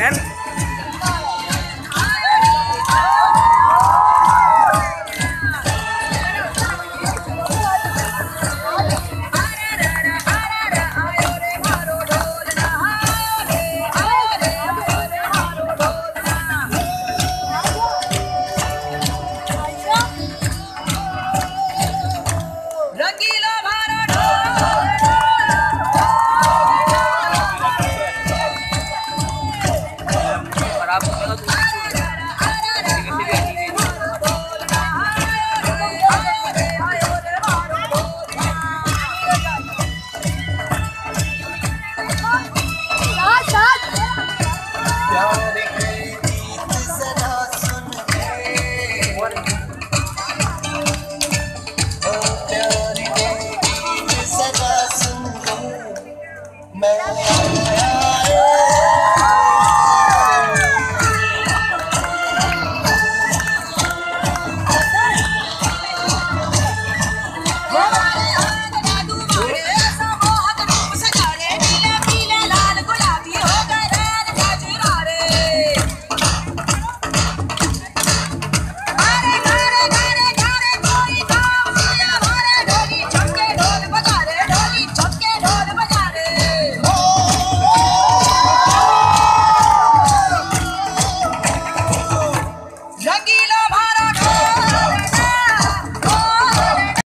นั้น Man.